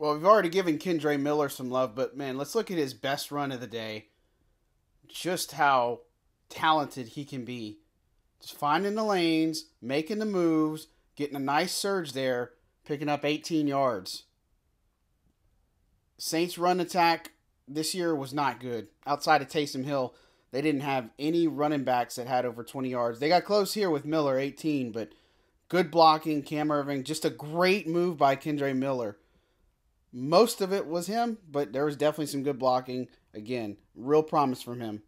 Well, we've already given Kendre Miller some love, but man, let's look at his best run of the day. Just how talented he can be. Just finding the lanes, making the moves, getting a nice surge there, picking up 18 yards. Saints run attack this year was not good. Outside of Taysom Hill, they didn't have any running backs that had over 20 yards. They got close here with Miller, 18, but good blocking, Cam Erving. just a great move by Kendre Miller. Most of it was him, but there was definitely some good blocking. Again, real promise from him.